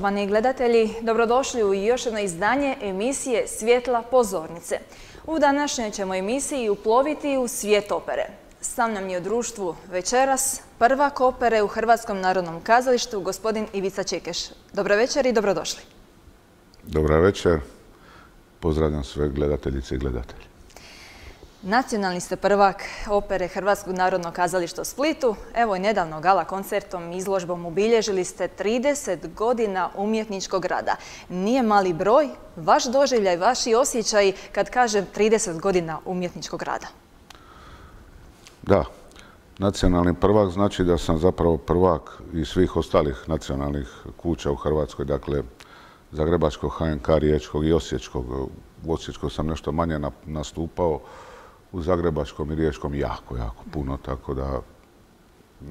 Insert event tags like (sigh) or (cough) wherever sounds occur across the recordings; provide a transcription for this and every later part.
Poštovani gledatelji, dobrodošli u još jedno izdanje emisije Svjetla pozornice. U današnjoj ćemo emisiji uploviti u svijet opere. Sam nam je u društvu večeras prvak opere u Hrvatskom narodnom kazalištu, gospodin Ivica Čekeš. Dobro večer i dobrodošli. Dobra večer. Pozdravljam sve gledateljice i gledatelje. Nacionalni ste prvak opere Hrvatskog narodnog kazališta u Splitu. Evo i nedavno gala koncertom i izložbom ubilježili ste 30 godina umjetničkog rada. Nije mali broj, vaš doživljaj, vaši osjećaj kad kažem 30 godina umjetničkog rada. Da, nacionalni prvak znači da sam zapravo prvak i svih ostalih nacionalnih kuća u Hrvatskoj, dakle Zagrebačkog, HNK, Riječkog i Osječkog. U Osječkog sam nešto manje nastupao, u Zagrebačkom i Riječkom jako, jako puno, tako da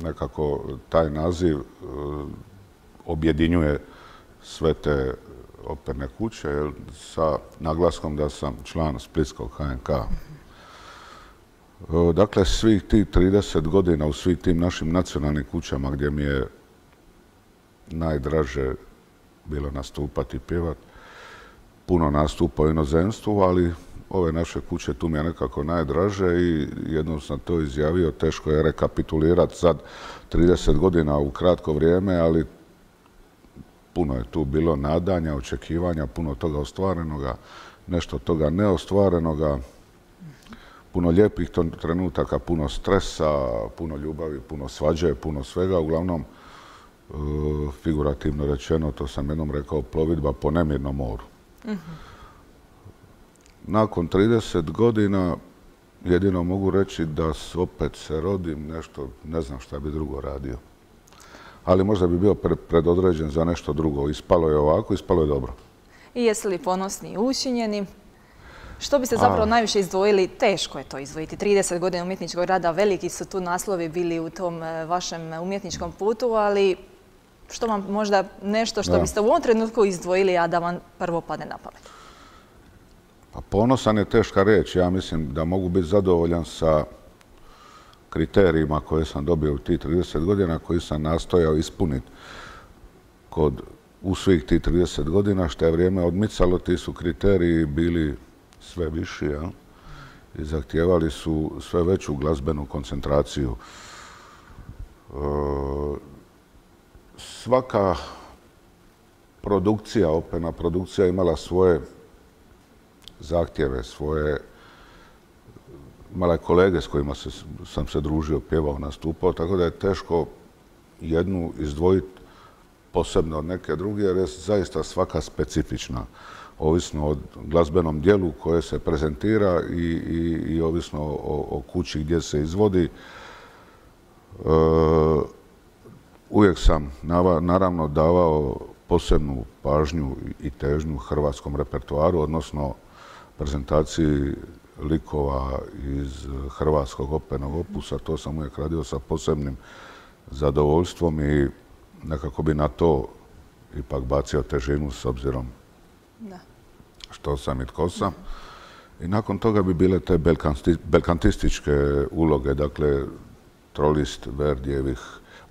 nekako taj naziv e, objedinjuje sve te operne kuće sa naglaskom da sam član Splitskog HNK. E, dakle, svih tih 30 godina u svih tim našim nacionalnim kućama gdje mi je najdraže bilo nastupati i pjevati, puno nastupa u inozemstvu, ali ove naše kuće tu mi je nekako najdraže i jednom sam to izjavio, teško je rekapitulirati sad 30 godina u kratko vrijeme, ali puno je tu bilo nadanja, očekivanja, puno toga ostvarenoga, nešto toga neostvarenoga, puno lijepih trenutaka, puno stresa, puno ljubavi, puno svađe, puno svega. Uglavnom, e, figurativno rečeno, to sam jednom rekao, plovidba po nemirnom moru. Mhm nakon 30 godina jedino mogu reći da opet se rodim nešto, ne znam šta bi drugo radio. Ali možda bi bio predodređen za nešto drugo. Ispalo je ovako, ispalo je dobro. I jeste li ponosni i učinjeni? Što biste zapravo najviše izdvojili? Teško je to izdvojiti. 30 godina umjetničkog rada, veliki su tu naslovi bili u tom e, vašem umjetničkom putu, ali što vam možda nešto što biste u ovom trenutku izdvojili, a da vam prvo padne na pamet? Pa ponosan je teška riječ. Ja mislim da mogu biti zadovoljan sa kriterijima koje sam dobio u tih 30 godina, koji sam nastojao ispuniti kod u svih tih 30 godina, što je vrijeme odmicalo, ti su kriteriji bili sve viši, i zahtijevali su sve veću glazbenu koncentraciju. E, svaka produkcija, opena produkcija imala svoje zahtjeve svoje male kolege s kojima sam se družio, pjevao, nastupao, tako da je teško jednu izdvojiti posebno od neke druge, jer je zaista svaka specifična, ovisno o glazbenom dijelu koje se prezentira i, ovisno o, kući gdje se izvodi. E, uvijek sam naravno davao posebnu pažnju i težnju hrvatskom repertoaru, odnosno prezentaciji likova iz hrvatskog opernog opusa. To sam uvijek radio sa posebnim zadovoljstvom i nekako bi na to ipak bacio težinu s obzirom što sam i tko sam. I nakon toga bi bile te belkantističke uloge, dakle trolist Verdijevih,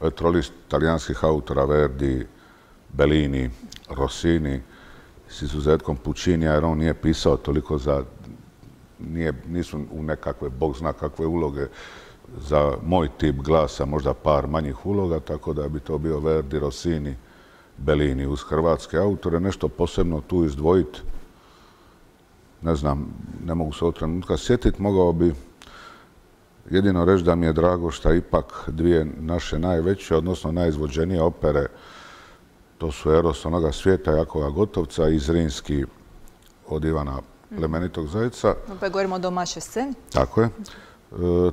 e, trolist talijanskih autora Verdi, Bellini, Rossini, s izuzetkom Pučinija, jer on nije pisao toliko za, nije, nisu u nekakve, bog zna kakve uloge za moj tip glasa, možda par manjih uloga, tako da bi to bio Verdi, Rossini, Bellini uz hrvatske autore. Nešto posebno tu izdvojiti, ne znam, ne mogu se od trenutka sjetiti, mogao bi jedino reći da mi je drago što ipak dvije naše najveće, odnosno najizvođenije opere to su Eros onoga svijeta Jakova Gotovca i Zrinski od Ivana Plemenitog Zajca. Pa govorimo o domaćoj sceni. Tako je. E,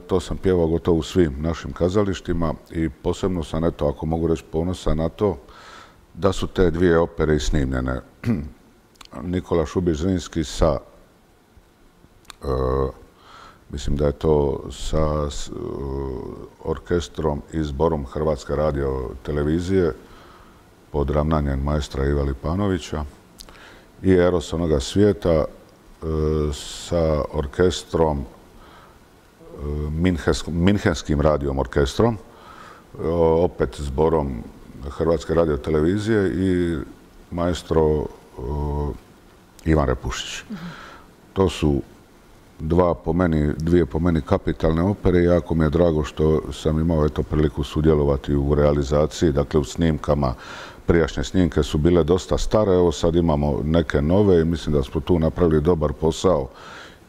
to sam pjevao gotovo u svim našim kazalištima i posebno sam, eto, ako mogu reći ponosan na to, da su te dvije opere i snimljene. (clears throat) Nikola Šubić Zrinski sa, e, mislim da je to sa e, orkestrom i zborom Hrvatske radio televizije, pod ravnanjem majstra Iva Lipanovića i Eros onoga svijeta e, sa orkestrom, e, Minhenskim radijom orkestrom, opet zborom Hrvatske radio televizije i majstro Ivan Repušić. To su dva po meni, dvije po meni kapitalne opere i jako mi je drago što sam imao eto priliku sudjelovati u realizaciji, dakle u snimkama. Prijašnje snimke su bile dosta stare, evo sad imamo neke nove i mislim da smo tu napravili dobar posao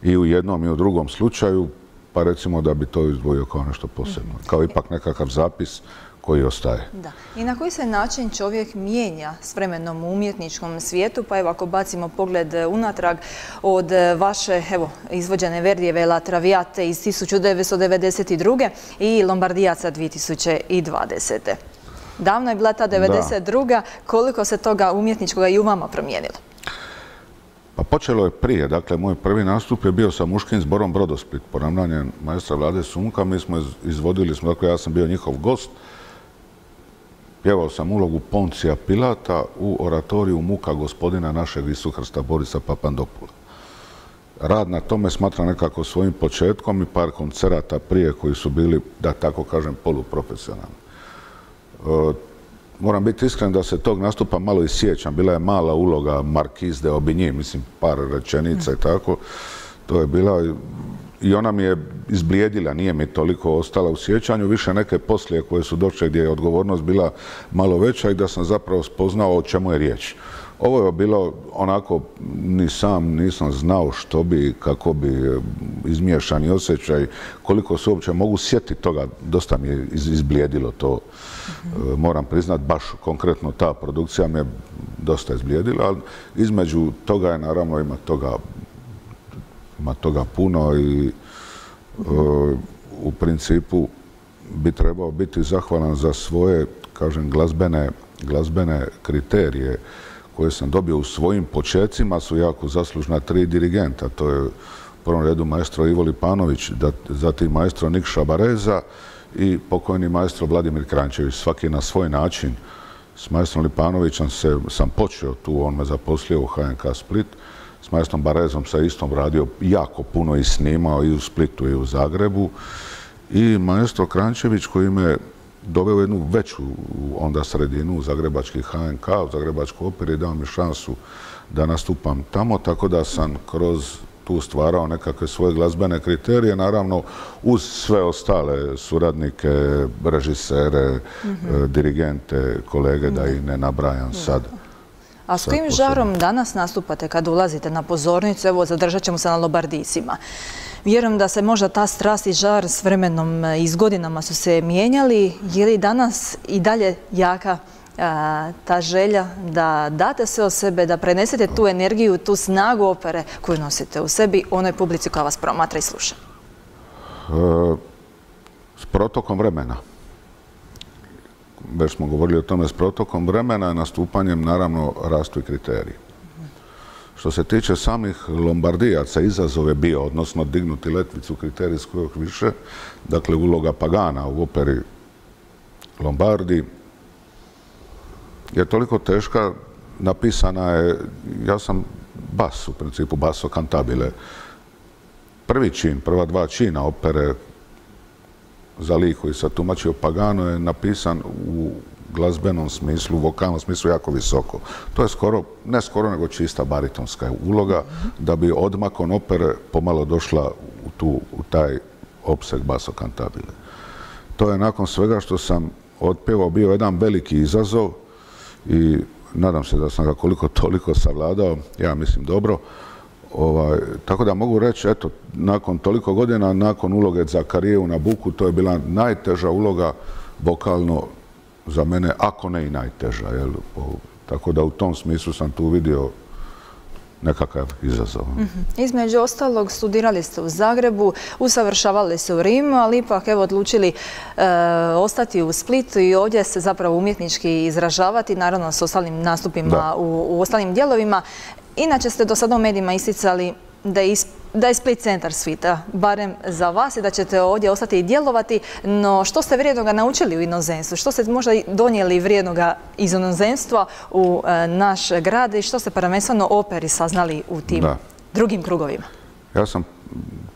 i u jednom i u drugom slučaju, pa recimo da bi to izdvojio kao nešto posebno, kao ipak nekakav zapis koji ostaje. Da. I na koji se način čovjek mijenja s vremenom u umjetničkom svijetu? Pa evo ako bacimo pogled unatrag od vaše evo, izvođene Verdijeve La Traviate iz 1992. i Lombardijaca 2020. Davno je bila ta 92. Koliko se toga umjetničkoga i u vama promijenilo? Pa počelo je prije, dakle moj prvi nastup je bio sa muškim zborom Brodosplit, poravnanje majstra Vlade Sumka, mi smo izvodili, smo, dakle ja sam bio njihov gost, pjevao sam ulogu Poncija Pilata u oratoriju Muka gospodina našeg Isuhrsta Borisa Papandopula. Rad na tome smatra nekako svojim početkom i par koncerata prije koji su bili, da tako kažem, poluprofesionalni. E, moram biti iskren da se tog nastupa malo i sjećam. Bila je mala uloga Markiz de Obinji, mislim par rečenica i tako. To je bila i ona mi je izblijedila, nije mi toliko ostala u sjećanju, više neke poslije koje su došle gdje je odgovornost bila malo veća i da sam zapravo spoznao o čemu je riječ. Ovo je bilo onako, ni sam nisam znao što bi, kako bi izmiješani osjećaj, koliko se uopće mogu sjetiti toga, dosta mi je izblijedilo to. Mhm. Moram priznat, baš konkretno ta produkcija me dosta izblijedila, ali između toga je naravno ima toga ima toga puno i e, u principu bi trebao biti zahvalan za svoje, kažem, glazbene, glazbene kriterije koje sam dobio u svojim počecima su jako zaslužna tri dirigenta. To je u prvom redu maestro Ivo Lipanović, zatim maestro Nikša Bareza i pokojni maestro Vladimir Krančević. Svaki na svoj način. S maestrom Lipanovićem se, sam počeo tu, on me zaposlio u HNK Split s maestrom Barezom sa istom radio jako puno i snimao i u Splitu i u Zagrebu. I maestro Krančević koji me doveo jednu veću onda sredinu u Zagrebački HNK, u Zagrebačku operu i dao mi šansu da nastupam tamo, tako da sam kroz tu stvarao nekakve svoje glazbene kriterije, naravno uz sve ostale suradnike, režisere, mhm. dirigente, kolege, da ih ne nabrajam sad. A s kojim žarom danas nastupate kad ulazite na pozornicu? Evo, zadržat ćemo se na Lobardicima. Vjerujem da se možda ta strast i žar s vremenom i s godinama su se mijenjali. Je li danas i dalje jaka ta želja da date sve o sebe, da prenesete tu energiju, tu snagu opere koju nosite u sebi onoj publici koja vas promatra i sluša? E, s protokom vremena već smo govorili o tome s protokom vremena, nastupanjem naravno rastu i kriteriji. Što se tiče samih Lombardijaca, izazov je bio, odnosno dignuti letvicu kriterijskog više, dakle uloga Pagana u operi Lombardi je toliko teška, napisana je, ja sam bas u principu, baso cantabile. Prvi čin, prva dva čina opere za lik koji se tumačio Pagano je napisan u glazbenom smislu, vokalnom smislu jako visoko. To je skoro, ne skoro, nego čista baritonska uloga da bi odmakon opere pomalo došla u, tu, u taj opseg baso kantabile. To je nakon svega što sam otpjevao bio jedan veliki izazov i nadam se da sam ga koliko toliko savladao, ja mislim dobro, Ovaj, tako da mogu reći, eto, nakon toliko godina, nakon uloge za karijeru na Buku, to je bila najteža uloga vokalno za mene, ako ne i najteža. Jel? tako da u tom smislu sam tu vidio nekakav izazov. Mhm. Između ostalog, studirali ste u Zagrebu, usavršavali se u Rimu, ali ipak evo odlučili e, ostati u Splitu i ovdje se zapravo umjetnički izražavati, naravno s ostalim nastupima u, u ostalim dijelovima. Inače ste do sada u medijima isticali da je, da je Split centar svita, barem za vas i da ćete ovdje ostati i djelovati, no što ste vrijednoga naučili u inozemstvu? Što ste možda donijeli vrijednoga iz inozemstva u e, naš grad i što ste prvenstveno operi saznali u tim drugim krugovima? Ja sam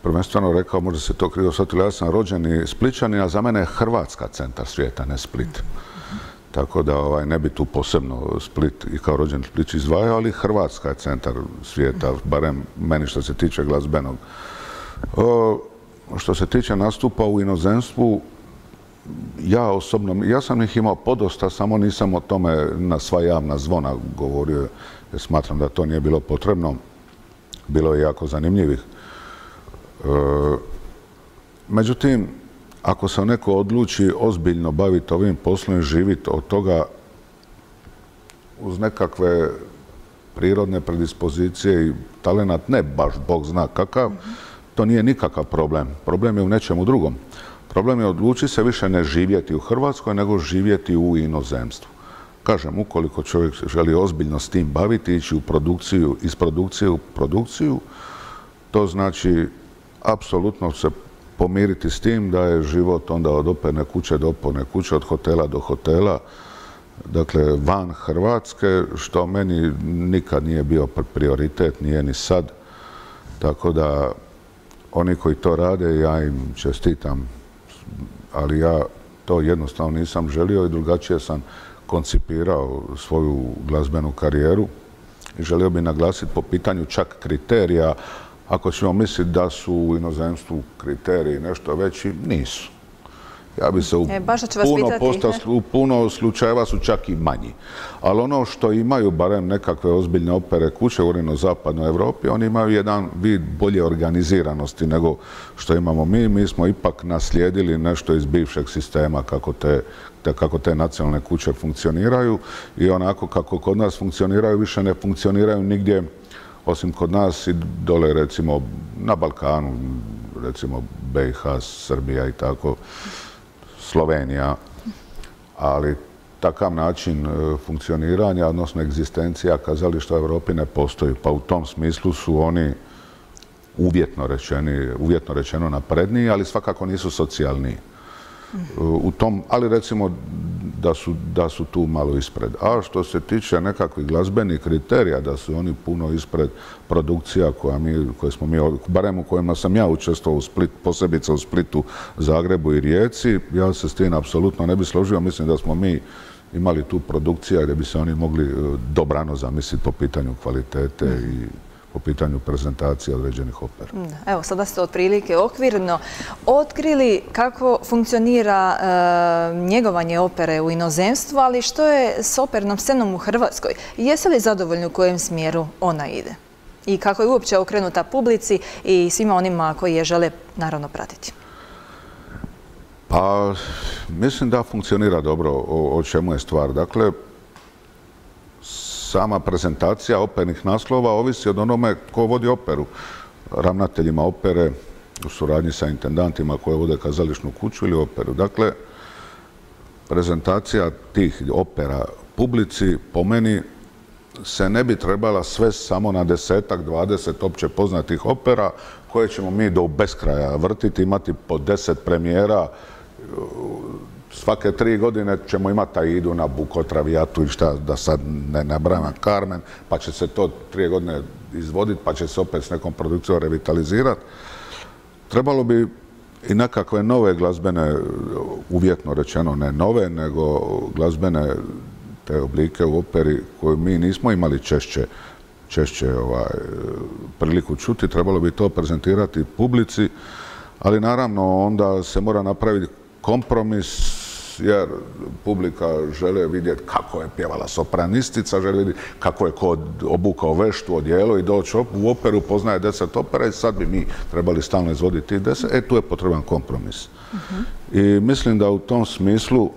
prvenstveno rekao, možda se to krivo shvatilo, ja sam rođeni Spličani, a za mene je Hrvatska centar svijeta, ne Split. Tako da ovaj, ne bi tu posebno Split i kao rođen Split izdvajao, ali Hrvatska je centar svijeta, barem meni što se tiče glazbenog. što se tiče nastupa u inozemstvu, ja osobno, ja sam ih imao podosta, samo nisam o tome na sva javna zvona govorio, jer smatram da to nije bilo potrebno. Bilo je jako zanimljivih. E, međutim, ako se neko odluči ozbiljno baviti ovim poslom i živiti od toga uz nekakve prirodne predispozicije i talenat, ne baš Bog zna kakav, to nije nikakav problem. Problem je u nečemu drugom. Problem je odluči se više ne živjeti u Hrvatskoj, nego živjeti u inozemstvu. Kažem, ukoliko čovjek želi ozbiljno s tim baviti, ići u produkciju, iz produkcije u produkciju, to znači apsolutno se pomiriti s tim da je život onda od operne kuće do opone kuće, od hotela do hotela, dakle van Hrvatske, što meni nikad nije bio prioritet, nije ni sad. Tako da oni koji to rade, ja im čestitam, ali ja to jednostavno nisam želio i drugačije sam koncipirao svoju glazbenu karijeru želio bih naglasiti po pitanju čak kriterija, ako ćemo misliti da su u inozemstvu kriteriji nešto veći, nisu. Ja bi se u, e, puno, u puno slučajeva su čak i manji. Ali ono što imaju, barem nekakve ozbiljne opere kuće, u zapadnoj Europi, oni imaju jedan vid bolje organiziranosti nego što imamo mi. Mi smo ipak naslijedili nešto iz bivšeg sistema kako te, kako te nacionalne kuće funkcioniraju i onako kako kod nas funkcioniraju, više ne funkcioniraju nigdje osim kod nas i dole recimo na Balkanu, recimo BiH, Srbija i tako, Slovenija, ali takav način e, funkcioniranja, odnosno egzistencija kazališta u Europi ne postoji. Pa u tom smislu su oni uvjetno, uvjetno rečeno napredniji, ali svakako nisu socijalniji. U tom, ali recimo da su, da su tu malo ispred. A što se tiče nekakvih glazbenih kriterija, da su oni puno ispred produkcija koja mi, koje smo mi, barem u kojima sam ja učestvovao u Split, posebice u Splitu, Zagrebu i Rijeci, ja se s tim apsolutno ne bi složio. Mislim da smo mi imali tu produkcija gdje bi se oni mogli e, dobrano zamisliti po pitanju kvalitete i po pitanju prezentacije određenih opera. Evo, sada ste otprilike okvirno otkrili kako funkcionira e, njegovanje opere u inozemstvu, ali što je s opernom scenom u Hrvatskoj? Jeste li zadovoljni u kojem smjeru ona ide? I kako je uopće okrenuta publici i svima onima koji je žele naravno pratiti? Pa, mislim da funkcionira dobro o čemu je stvar. Dakle, sama prezentacija opernih naslova ovisi od onome ko vodi operu. Ravnateljima opere u suradnji sa intendantima koje vode kazališnu kuću ili operu. Dakle, prezentacija tih opera publici po meni se ne bi trebala sve samo na desetak, dvadeset opće poznatih opera koje ćemo mi do beskraja vrtiti, imati po deset premijera svake tri godine ćemo imati Aidu na Buko, Travijatu i šta, da sad ne nabrajam, Carmen, pa će se to tri godine izvoditi, pa će se opet s nekom produkcijom revitalizirati. Trebalo bi i nekakve nove glazbene, uvjetno rečeno ne nove, nego glazbene te oblike u operi koje mi nismo imali češće češće ovaj, priliku čuti, trebalo bi to prezentirati publici, ali naravno onda se mora napraviti kompromis jer publika žele vidjeti kako je pjevala sopranistica, žele vidjeti kako je kod obukao veštu, odijelo i doći u operu, poznaje deset opera i sad bi mi trebali stalno izvoditi deset. E, tu je potreban kompromis. I mislim da u tom smislu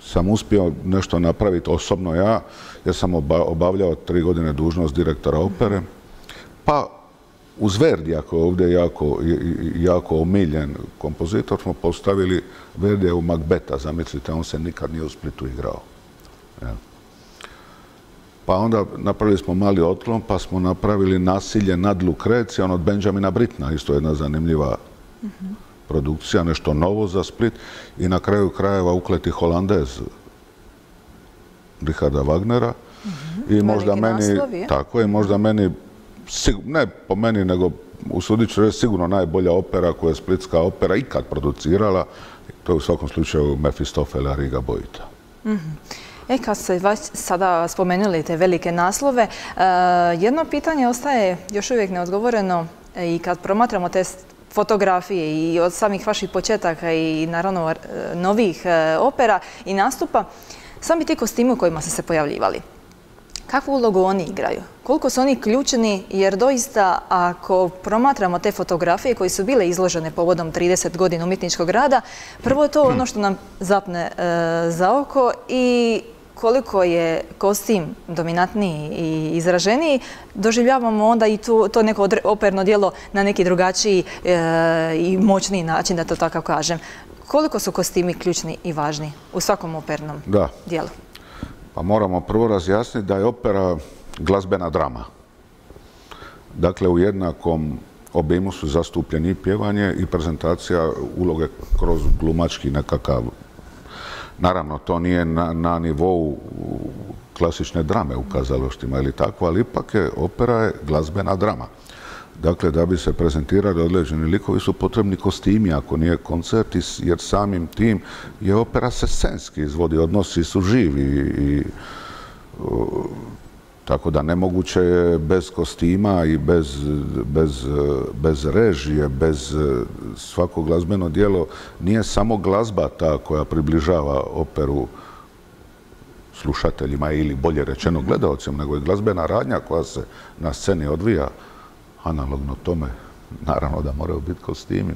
sam uspio nešto napraviti osobno ja, jer sam obavljao tri godine dužnost direktora opere, pa uz Verdi, ako je ovdje jako, jako omiljen kompozitor, smo postavili Verdija u Macbeta, zamislite, on se nikad nije u Splitu igrao. Pa onda napravili smo mali otklon, pa smo napravili nasilje nad Lukrecijom od Benjamina Britna, isto jedna zanimljiva produkcija, nešto novo za Split. I na kraju krajeva ukleti Holandez Richarda Wagnera. I možda meni, tako je, možda meni ne po meni, nego usudit ću reći sigurno najbolja opera koja je Splitska opera ikad producirala. To je u svakom slučaju Mefistofela Riga Bojita. Mhm. E, kad ste sada spomenuli te velike naslove, e, jedno pitanje ostaje još uvijek neodgovoreno e, i kad promatramo te fotografije i od samih vaših početaka i naravno novih opera i nastupa, sami ti kostimi u kojima ste se pojavljivali. Kakvu ulogu oni igraju? Koliko su oni ključni? Jer doista ako promatramo te fotografije koje su bile izložene povodom 30 godina umjetničkog rada, prvo je to ono što nam zapne za oko i koliko je kostim dominantniji i izraženiji, doživljavamo onda i to neko operno dijelo na neki drugačiji e, i moćniji način, da to tako kažem. Koliko su kostimi ključni i važni u svakom opernom dijelu? Pa moramo prvo razjasniti da je opera glazbena drama. Dakle, u jednakom obimu su zastupljeni i pjevanje i prezentacija uloge kroz glumački nekakav Naravno, to nije na, nivou klasične drame u kazalištima ili tako, ali ipak je opera je glazbena drama. Dakle, da bi se prezentirali određeni likovi su potrebni kostimi ako nije koncert, jer samim tim je opera se scenski izvodi, odnosi su živi i tako da nemoguće je bez kostima i bez, bez, bez režije, bez svako glazbeno dijelo. Nije samo glazba ta koja približava operu slušateljima ili bolje rečeno gledalcima, nego je glazbena radnja koja se na sceni odvija analogno tome. Naravno da moraju biti kostimi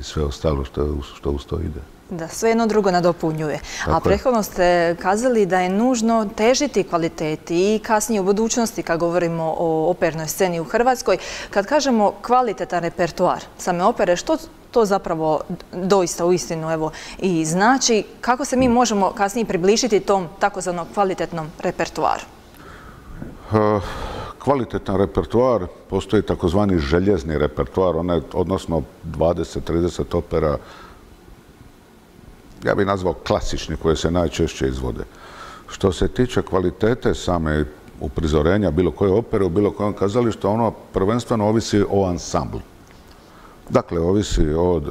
i sve ostalo što, što uz to ide. Da, sve jedno drugo nadopunjuje. A prethodno ste kazali da je nužno težiti kvaliteti i kasnije u budućnosti kad govorimo o opernoj sceni u Hrvatskoj. Kad kažemo kvalitetan repertoar same opere, što to zapravo doista u istinu evo, i znači? Kako se mi možemo kasnije približiti tom takozvanom kvalitetnom repertoaru? Kvalitetan repertoar, postoji takozvani željezni repertoar, odnosno 20-30 opera ja bih nazvao klasični koje se najčešće izvode. Što se tiče kvalitete same uprizorenja bilo koje opere u bilo kojem kazalištu, ono prvenstveno ovisi o ansamblu. Dakle, ovisi od e,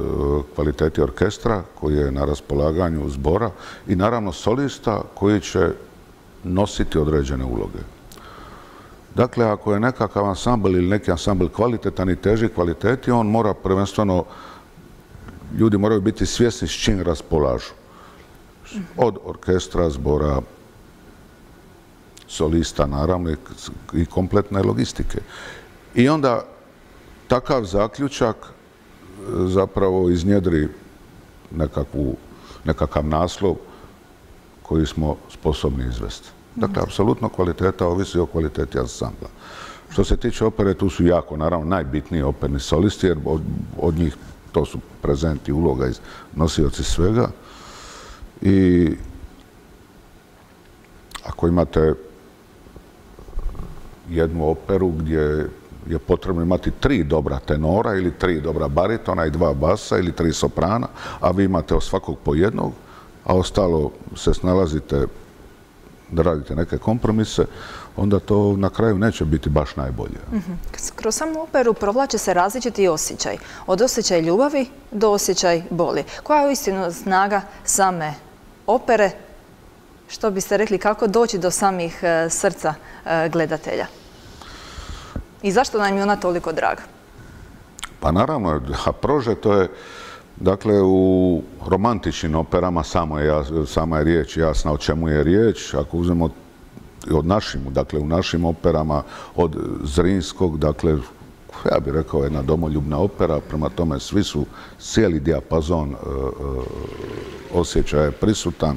kvaliteti orkestra koji je na raspolaganju zbora i naravno solista koji će nositi određene uloge. Dakle, ako je nekakav ansambl ili neki ansambl kvalitetan i teži kvaliteti, on mora prvenstveno ljudi moraju biti svjesni s čim raspolažu. Od orkestra, zbora, solista naravno i kompletne logistike. I onda takav zaključak e, zapravo iznjedri nekakav naslov koji smo sposobni izvesti. Dakle, apsolutno kvaliteta ovisi o kvaliteti ansambla. Što se tiče opere, tu su jako, naravno, najbitniji operni solisti, jer od njih to su prezenti uloga i nosioci svega. I ako imate jednu operu gdje je potrebno imati tri dobra tenora ili tri dobra baritona i dva basa ili tri soprana, a vi imate od svakog po jednog, a ostalo se snalazite da radite neke kompromise, onda to na kraju neće biti baš najbolje. Mhm. Kroz samu operu provlače se različiti osjećaj. Od osjećaj ljubavi do osjećaj boli. Koja je uistinu snaga same opere? Što biste rekli, kako doći do samih e, srca e, gledatelja? I zašto nam je ona toliko draga? Pa naravno, a prože to je Dakle, u romantičnim operama samo je, sama je riječ jasna o čemu je riječ. Ako uzmemo od našim, dakle u našim operama, od Zrinskog, dakle, ja bih rekao jedna domoljubna opera, prema tome svi su, cijeli dijapazon e, e, osjećaja je prisutan.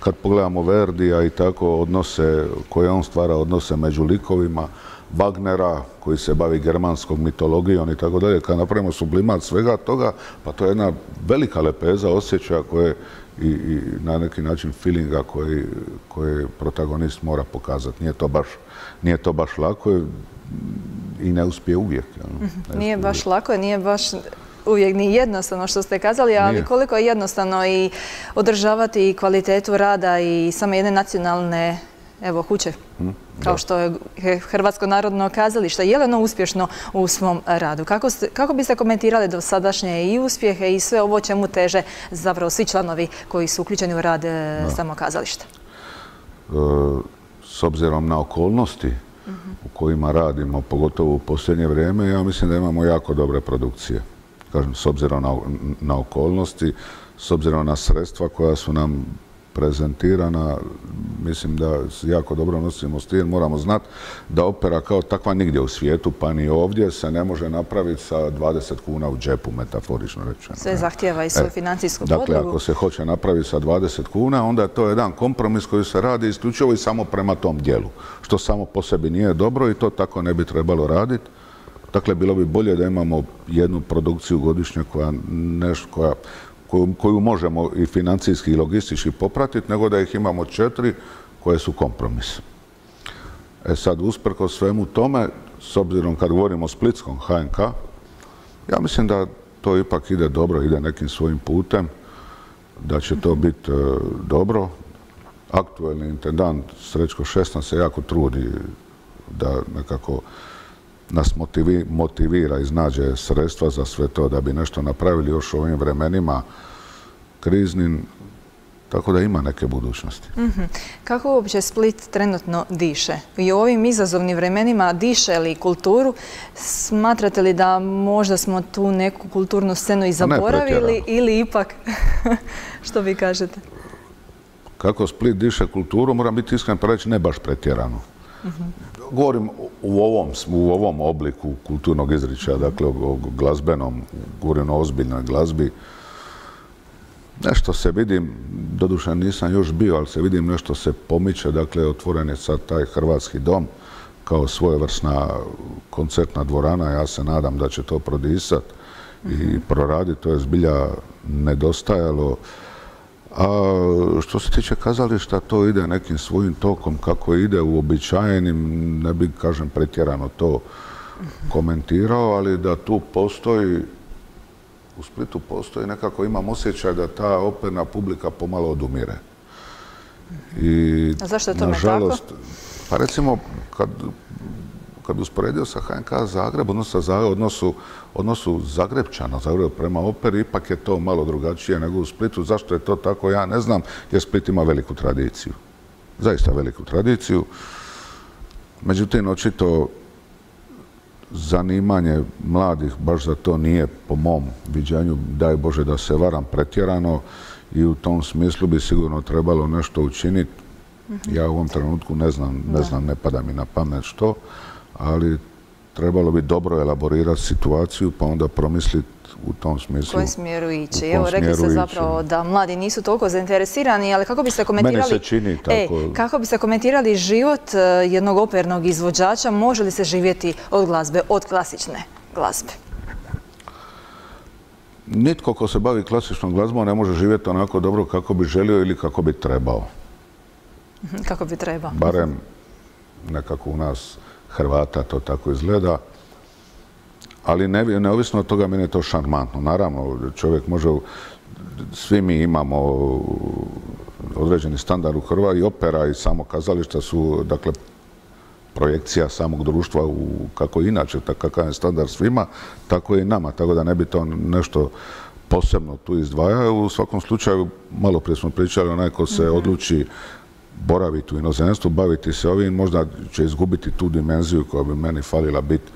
Kad pogledamo Verdija i tako odnose, koje on stvara odnose među likovima, Wagnera koji se bavi germanskom mitologijom i tako dalje, kad napravimo sublimat svega toga, pa to je jedna velika lepeza osjećaja koje i, na neki način feelinga koji, koji protagonist mora pokazati. Nije to baš, nije to baš lako i ne uspije uvijek. Mhm. nije baš lako, nije baš uvijek ni jednostavno što ste kazali, ali koliko je jednostavno i održavati kvalitetu rada i same jedne nacionalne evo, kuće, hm? kao što je Hrvatsko narodno kazalište, je li ono uspješno u svom radu? Kako, kako biste komentirali do sadašnje i uspjehe i sve ovo čemu teže zapravo svi članovi koji su uključeni u rad e, samog kazališta? s obzirom na okolnosti u kojima radimo, pogotovo u posljednje vrijeme, ja mislim da imamo jako dobre produkcije. Kažem, s obzirom na, na okolnosti, s obzirom na sredstva koja su nam prezentirana, mislim da jako dobro nosimo stil, moramo znati da opera kao takva nigdje u svijetu, pa ni ovdje, se ne može napraviti sa 20 kuna u džepu, metaforično rečeno. Sve zahtjeva i svoju e, financijsku Dakle, ako se hoće napraviti sa 20 kuna, onda je to jedan kompromis koji se radi isključivo i samo prema tom dijelu, što samo po sebi nije dobro i to tako ne bi trebalo raditi. Dakle, bilo bi bolje da imamo jednu produkciju godišnje koja, neš, koja koju, možemo i financijski i logistički popratiti, nego da ih imamo četiri koje su kompromis. E sad, usprko svemu tome, s obzirom kad govorimo o Splitskom HNK, ja mislim da to ipak ide dobro, ide nekim svojim putem, da će to biti e, dobro. Aktuelni intendant Srećko Šestan se jako trudi da nekako nas motivira, iznađe sredstva za sve to da bi nešto napravili još u ovim vremenima kriznim, tako da ima neke budućnosti. Mhm. Kako uopće Split trenutno diše? I u ovim izazovnim vremenima diše li kulturu? Smatrate li da možda smo tu neku kulturnu scenu i zaboravili ili ipak, (laughs) što vi kažete? Kako Split diše kulturu, moram biti iskren pa reći ne baš pretjerano. Govorim u ovom, u ovom obliku kulturnog izričaja, dakle o, glazbenom, govorim o ozbiljnoj glazbi. Nešto se vidim, doduše nisam još bio, ali se vidim nešto se pomiče, dakle otvoren je sad taj Hrvatski dom kao svojevrsna koncertna dvorana, ja se nadam da će to prodisat i proraditi, to je zbilja nedostajalo. A što se tiče kazališta, to ide nekim svojim tokom kako ide u običajenim, ne bi, kažem, pretjerano to komentirao, ali da tu postoji, u Splitu postoji nekako, imam osjećaj da ta operna publika pomalo odumire. I, A zašto je tome nažalost, Pa recimo, kad kad bi usporedio sa HNK Zagreb, odnosno sa odnosu, odnosu Zagrebčana, Zagreb prema operi, ipak je to malo drugačije nego u Splitu. Zašto je to tako, ja ne znam, jer Split ima veliku tradiciju. Zaista veliku tradiciju. Međutim, očito zanimanje mladih baš za to nije po mom viđanju, daj Bože da se varam pretjerano i u tom smislu bi sigurno trebalo nešto učiniti. Ja u ovom trenutku ne znam, ne znam, ne pada mi na pamet što, ali trebalo bi dobro elaborirati situaciju pa onda promisliti u tom smislu. U kojem smjeru ići? Evo, rekli ste zapravo da mladi nisu toliko zainteresirani, ali kako biste komentirali... Mene se čini e, tako. kako biste komentirali život e, jednog opernog izvođača? Može li se živjeti od glazbe, od klasične glazbe? Nitko ko se bavi klasičnom glazbom ne može živjeti onako dobro kako bi želio ili kako bi trebao. Mhm, kako bi trebao. Barem nekako u nas Hrvata to tako izgleda. Ali neovisno od toga, meni je to šarmantno. Naravno, čovjek može, svi mi imamo određeni standard u Hrvatskoj i opera i samo kazališta su, dakle, projekcija samog društva u, kako inače, kakav je standard svima, tako i nama. Tako da ne bi to nešto posebno tu izdvajao. U svakom slučaju, malo prije smo pričali, onaj ko se mhm. odluči boraviti u inozemstvu, baviti se ovim, možda će izgubiti tu dimenziju koja bi meni falila biti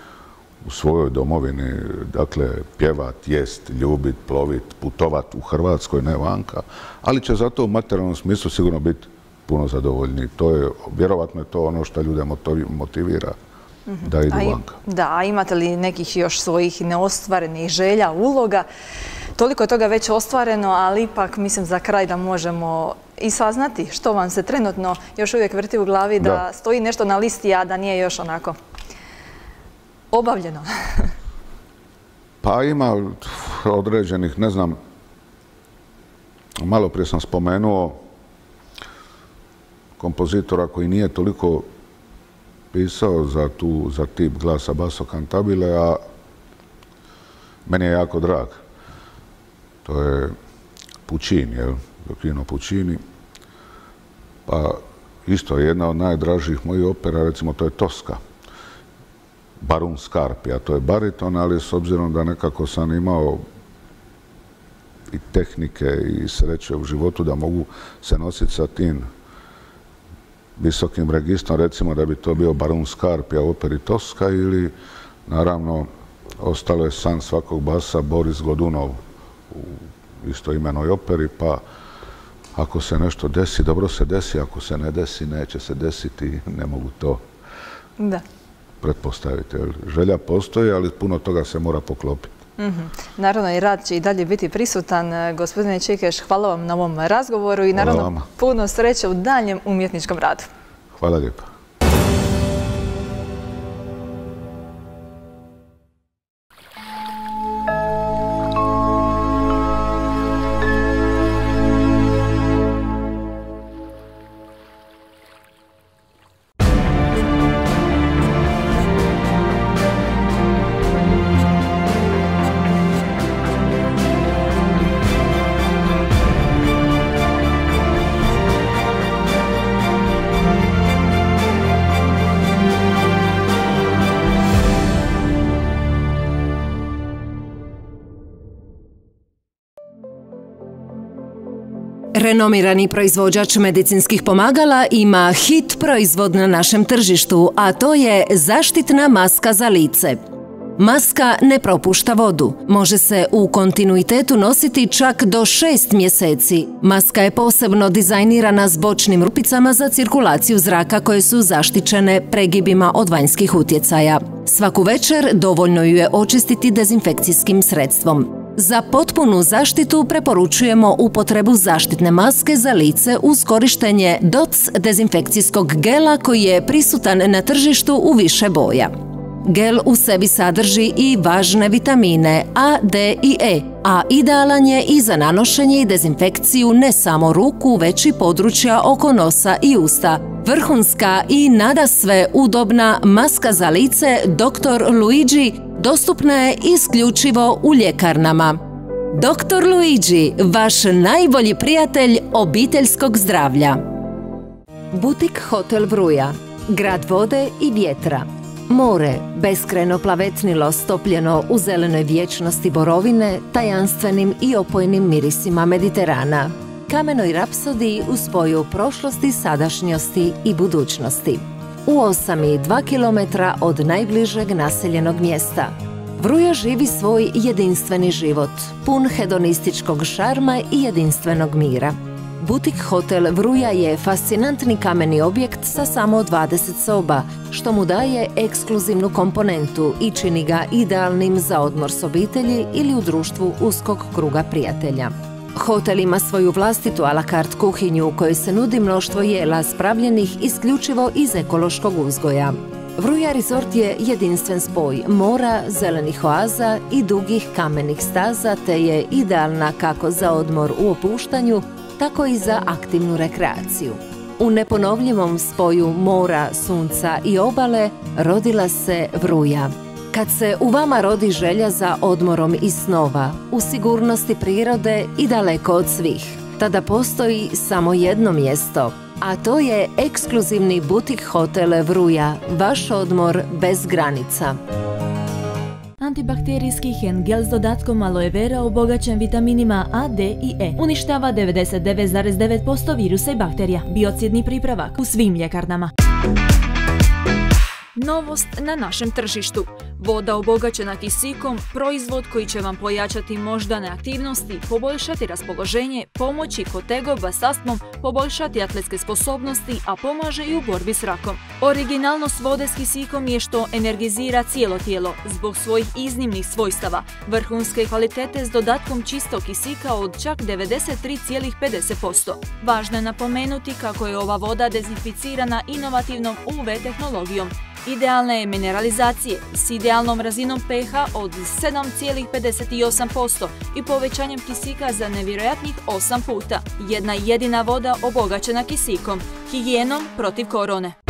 u svojoj domovini, dakle, pjevat, jest, ljubit, plovit, putovat u Hrvatskoj, ne vanka, ali će zato u materijalnom smislu sigurno biti puno zadovoljniji. To je, vjerovatno je to ono što ljude motivira mhm. da idu vanka. Da, imate li nekih još svojih neostvarenih želja, uloga? Toliko je toga već ostvareno, ali ipak mislim za kraj da možemo i saznati što vam se trenutno još uvijek vrti u glavi da, stoji nešto na listi, a da nije još onako obavljeno. (laughs) pa ima određenih, ne znam, malo prije sam spomenuo kompozitora koji nije toliko pisao za, tu, za tip glasa baso cantabile, a meni je jako drag. To je Puccini, jel? Kino Puccini. Pa isto jedna od najdražih mojih opera, recimo to je Toska. Barun Scarpi, a to je bariton, ali s obzirom da nekako sam imao i tehnike i sreće u životu da mogu se nositi sa tim visokim registrom, recimo da bi to bio Baron Skarpija u operi Toska ili naravno ostalo je san svakog basa Boris Godunov u istoimenoj operi, pa ako se nešto desi, dobro se desi, ako se ne desi, neće se desiti, ne mogu to da. pretpostaviti. Želja postoji, ali puno toga se mora poklopiti. Mhm. Naravno i rad će i dalje biti prisutan. E, gospodine Čikeš, hvala vam na ovom razgovoru i naravno puno sreće u daljem umjetničkom radu. Hvala lijepa. Renomirani proizvođač medicinskih pomagala ima hit proizvod na našem tržištu, a to je zaštitna maska za lice. Maska ne propušta vodu. Može se u kontinuitetu nositi čak do šest mjeseci. Maska je posebno dizajnirana s bočnim rupicama za cirkulaciju zraka koje su zaštićene pregibima od vanjskih utjecaja. Svaku večer dovoljno ju je očistiti dezinfekcijskim sredstvom. Za potpunu zaštitu preporučujemo upotrebu zaštitne maske za lice uz korištenje DOC dezinfekcijskog gela koji je prisutan na tržištu u više boja. Gel u sebi sadrži i važne vitamine A, D i E, a idealan je i za nanošenje i dezinfekciju ne samo ruku, već i područja oko nosa i usta. Vrhunska i nada sve udobna maska za lice Dr. Luigi dostupna je isključivo u ljekarnama. Dr. Luigi, vaš najbolji prijatelj obiteljskog zdravlja. Butik Hotel Vruja, grad vode i vjetra. More, beskreno plavetnilo stopljeno u zelenoj vječnosti borovine, tajanstvenim i opojnim mirisima Mediterana. Kamenoj rapsodiji u spoju prošlosti, sadašnjosti i budućnosti u 8 i 2 km od najbližeg naseljenog mjesta. Vruja živi svoj jedinstveni život, pun hedonističkog šarma i jedinstvenog mira. Butik Hotel Vruja je fascinantni kameni objekt sa samo 20 soba, što mu daje ekskluzivnu komponentu i čini ga idealnim za odmor s obitelji ili u društvu uskog kruga prijatelja. Hotel ima svoju vlastitu a la carte kuhinju u kojoj se nudi mnoštvo jela spravljenih isključivo iz ekološkog uzgoja. Vruja Resort je jedinstven spoj mora, zelenih oaza i dugih kamenih staza te je idealna kako za odmor u opuštanju, tako i za aktivnu rekreaciju. U neponovljivom spoju mora, sunca i obale rodila se Vruja. Kad se u vama rodi želja za odmorom i snova, u sigurnosti prirode i daleko od svih, tada postoji samo jedno mjesto, a to je ekskluzivni butik hotel Vruja, vaš odmor bez granica. Antibakterijski hen gel s dodatkom aloe vera obogaćen vitaminima A, D i E. Uništava 99,9% virusa i bakterija. Biocidni pripravak u svim ljekarnama. Novost na našem tržištu. Voda obogaćena kisikom, proizvod koji će vam pojačati moždane aktivnosti, poboljšati raspoloženje, pomoći kod tegoba s astmom, poboljšati atletske sposobnosti, a pomaže i u borbi s rakom. Originalnost vode s kisikom je što energizira cijelo tijelo zbog svojih iznimnih svojstava, vrhunske kvalitete s dodatkom čistog kisika od čak 93,50%. Važno je napomenuti kako je ova voda dezinficirana inovativnom UV tehnologijom, Idealne je mineralizacije s idealnom razinom pH od 7,58% i povećanjem kisika za nevjerojatnih 8 puta. Jedna jedina voda obogaćena kisikom, higijenom protiv korone.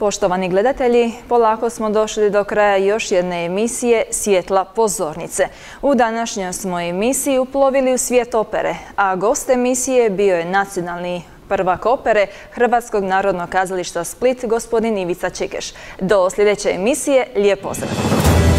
Poštovani gledatelji, polako smo došli do kraja još jedne emisije Svjetla pozornice. U današnjoj smo emisiji uplovili u svijet opere, a gost emisije bio je nacionalni prvak opere Hrvatskog narodnog kazališta Split, gospodin Ivica Čekeš. Do sljedeće emisije, lijep pozdrav!